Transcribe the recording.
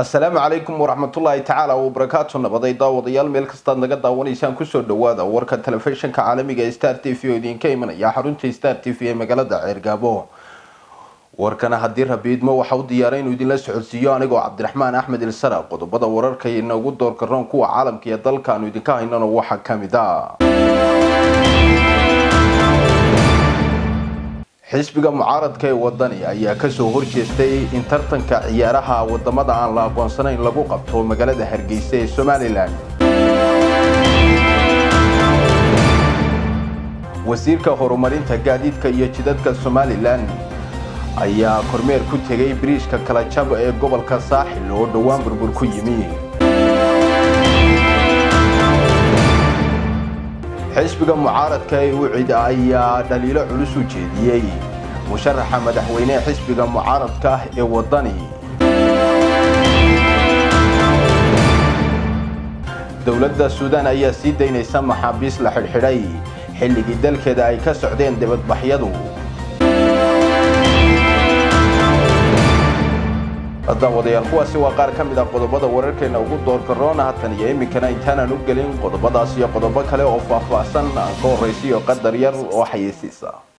asalaamu calaykum waraxmatullaahi tacaala wabarakaatu nabaday daawadayaal meel kastaad naga daawanaysaan ku soo dhawaada warka telefishinka caalamiga ee star t v oo idinka imanaya xarunta star t v ee magaalada ceergaabo warkana haddii rabiidmo waxa u diyaaray inuu idinla socodsiiyo anigoo cabdiraxmaan axmed ilsara qodobada wararka inoogu doorkaroon kuwa caalamka iyo dalkaanu idinka haynano waxaa ka mid a xisbiga mucaaradka ee wadani ayaa ka soo horjeestay in tartanka ciyaaraha waddamada aan la aqoonsanayn lagu qabto magaalada hargeysa ee somalilan wasiirka horumarinta gaadiidka iyo jidadka somalilan ayaa kormeer ku tegay biriishka kala jab ee gobolka saaxil oo dhowaan burbur ku yimi xisbiga mucaaradka ee ucid ayaa dhaliilo culus u jeediyey. Musharaxa madaxweyne xisbiga mucaaradka ah ee wadani dowladda suudaan ayaa sii daynaysa maxaabiis la xidhxidhay. Xilligii dalkeeda ay ka socdeen dibadbaxyadu daawadayaal kuwaasi waa qaar ka mid a qodobada wararkeena ugu doorkaroona hatan iyo iminkana intaanaan u gelin qodobadaas iyo qodobo kale oo faahfaahsan aan ka horraysiyo qadar yar oo xayeysiisa